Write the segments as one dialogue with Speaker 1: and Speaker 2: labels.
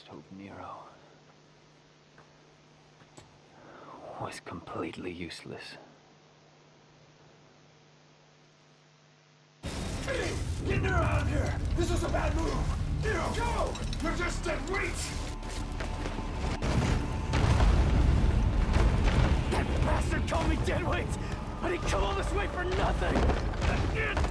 Speaker 1: just hope Nero was completely useless.
Speaker 2: Get Nero out of here! This is a bad move! Nero, go! You're just dead weight!
Speaker 3: That bastard called me deadweight! But he come all this way for nothing!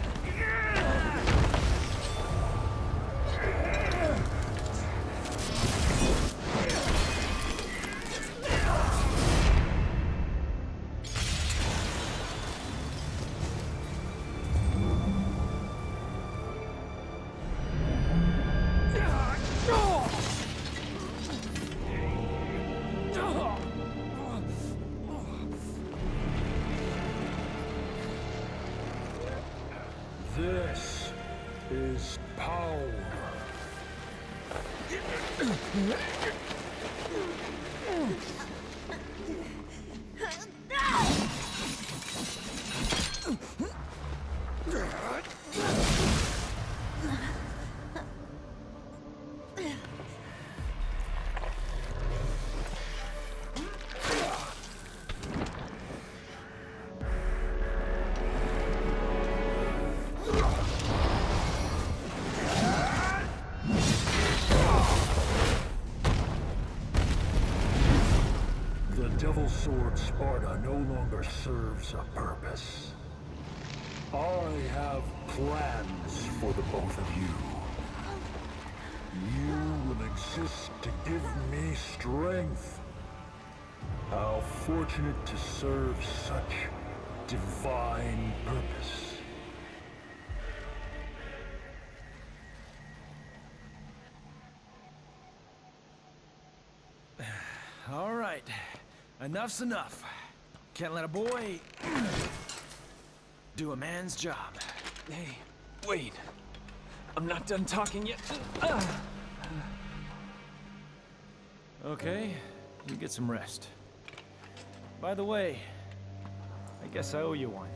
Speaker 4: Serves a purpose. I have plans for the both of you. You will exist to give me strength. How fortunate to serve such divine purpose.
Speaker 3: All right. Enough's enough. Can't let a boy do a man's job.
Speaker 1: Hey, wait. I'm not done talking yet.
Speaker 3: Okay, you get some rest. By the way, I guess I owe you one.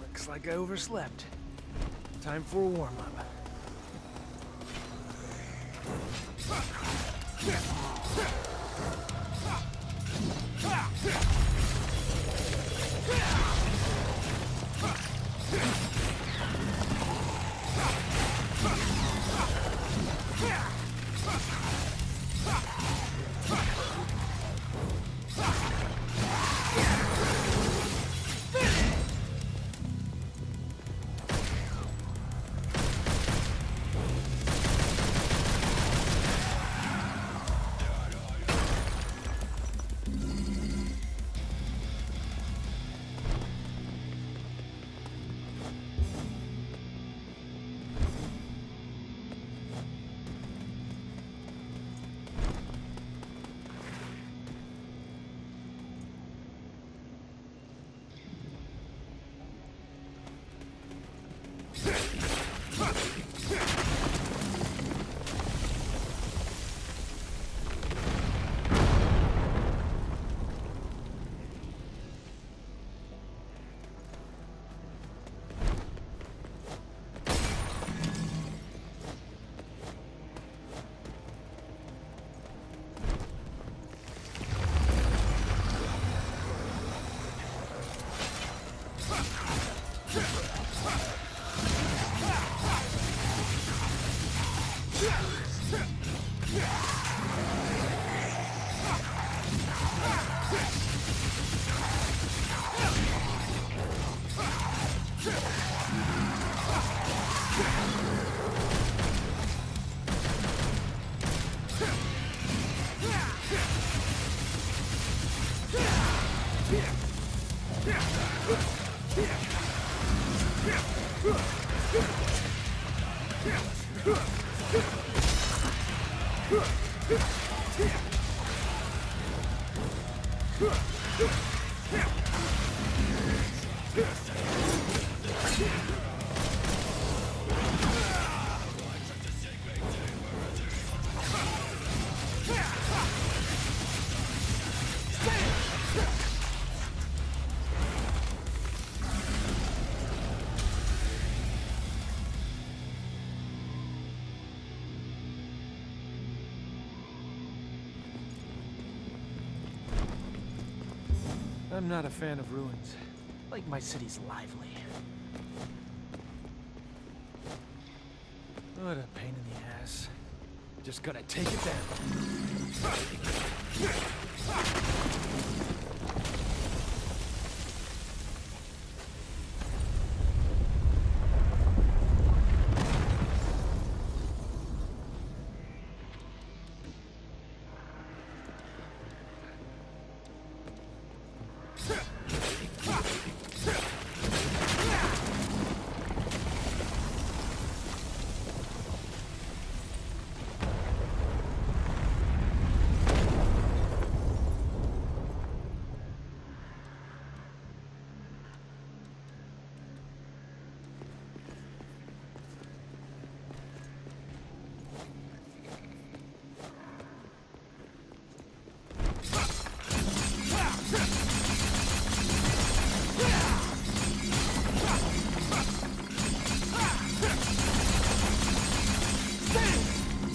Speaker 3: Looks like I overslept. Time for a warm-up. Yeah. I'm not a fan of ruins. Like my city's lively. What a pain in the ass. Just gonna take it down. Huh.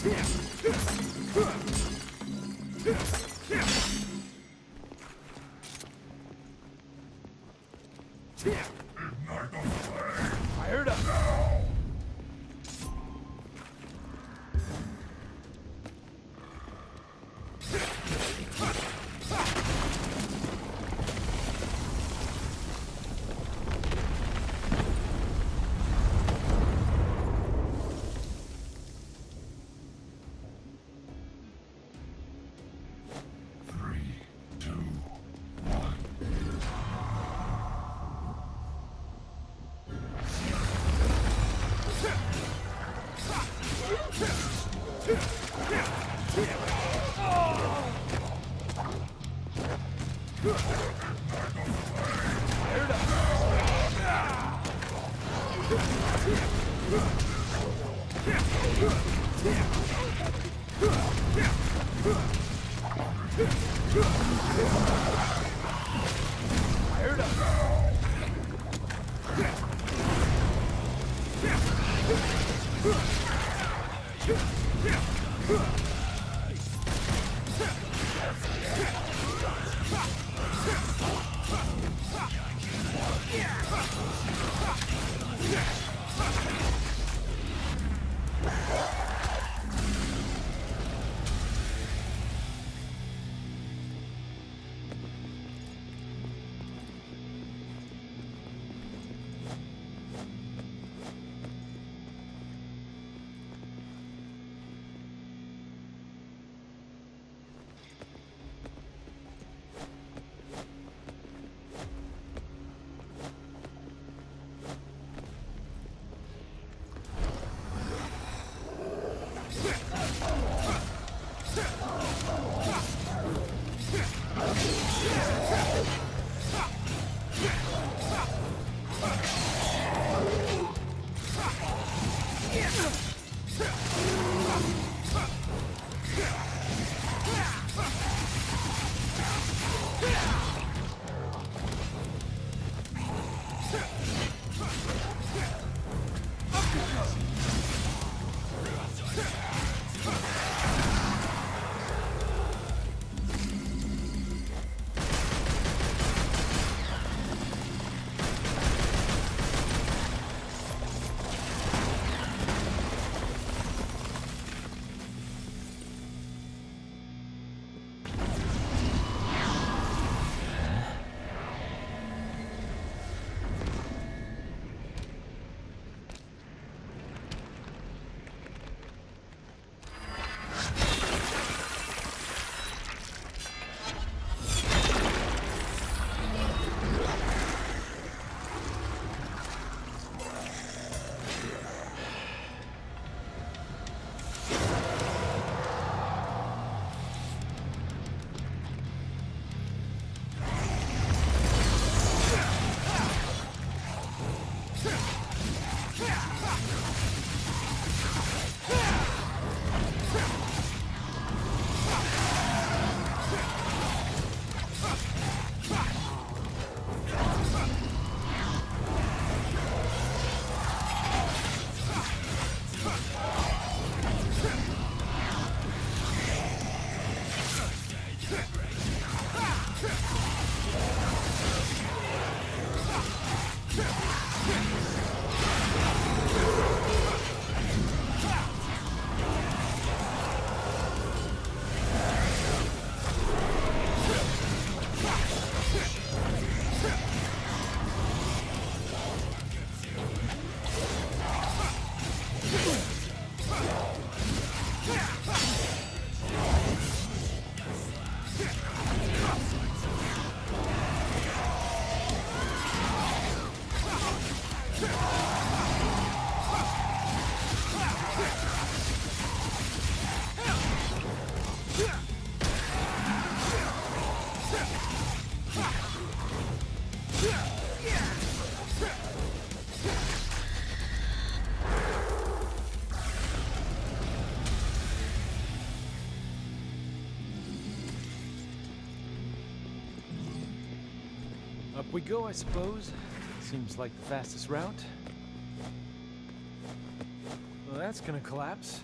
Speaker 3: Yeah. We go, I suppose. Seems like the fastest route. Well, that's gonna collapse.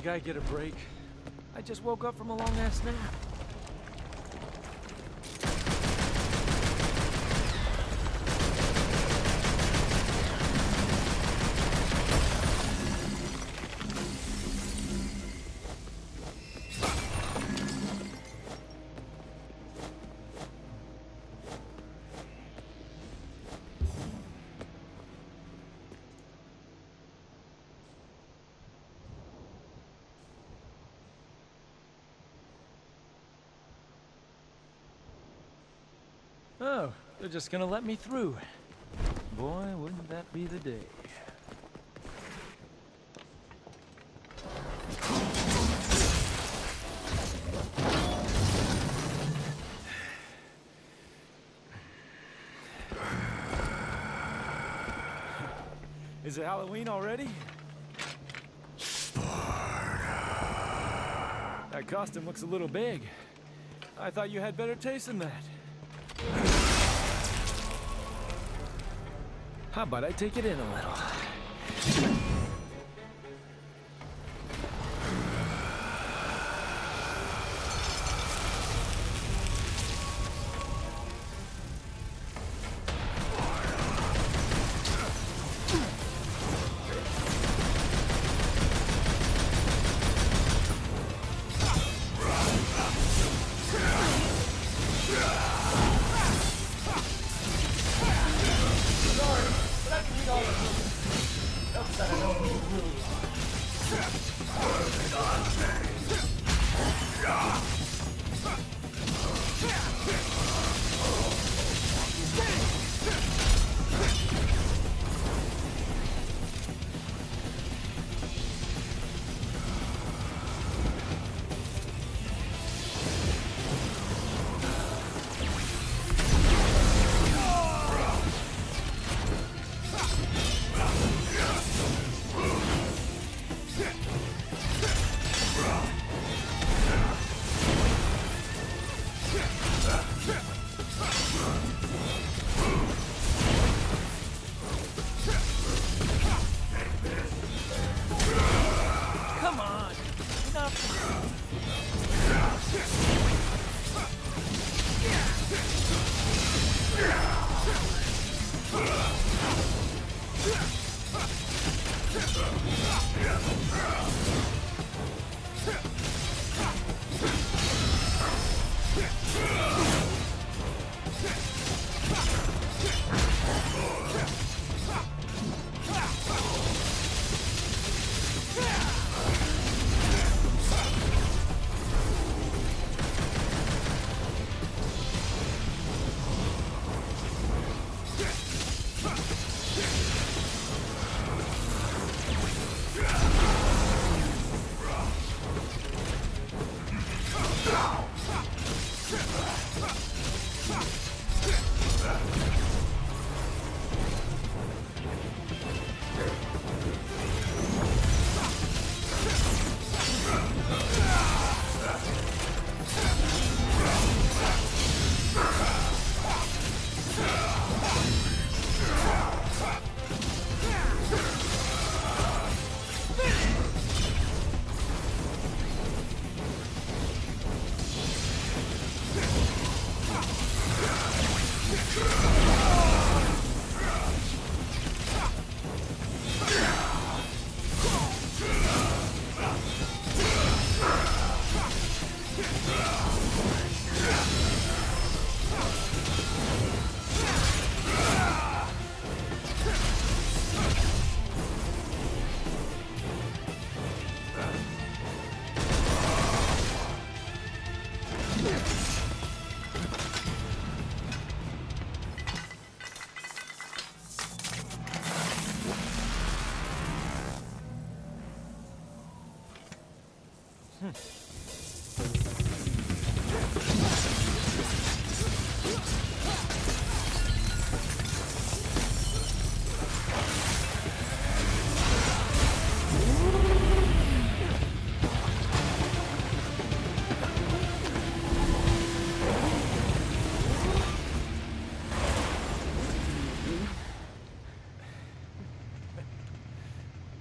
Speaker 3: A guy get a break? I just woke up from a long ass nap. Oh, they're just gonna let me through. Boy, wouldn't that be the day. Is it Halloween already? That costume looks a little big. I thought you had better taste than that. How about I take it in a little?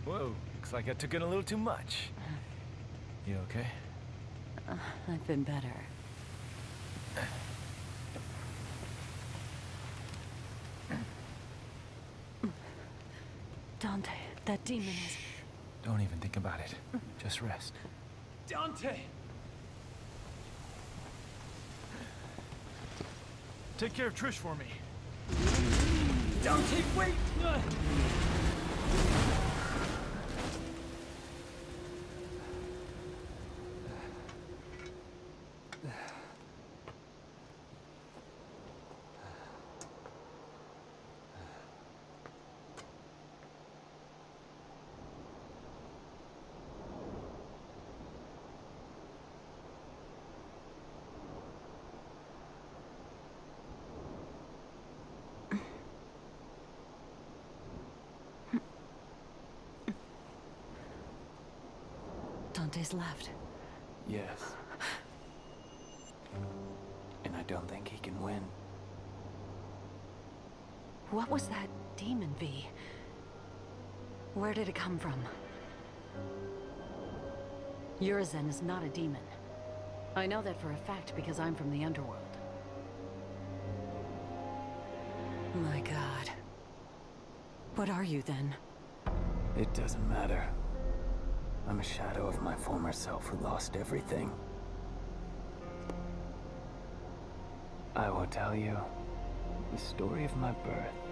Speaker 3: Whoa, looks like I took in a little too much. You okay?
Speaker 5: Uh, I've been better. Dante, that demon is...
Speaker 3: Don't even think about it. Just rest.
Speaker 1: Dante!
Speaker 3: Take care of Trish for me.
Speaker 1: Dante, wait!
Speaker 5: Dante's left.
Speaker 1: Yes. And I don't think he can win.
Speaker 5: What was that demon, V? Where did it come from? Urizen is not a demon. I know that for a fact because I'm from the underworld. My god. What are you then?
Speaker 1: It doesn't matter. I'm a shadow of my former self who lost everything. I will tell you the story of my birth.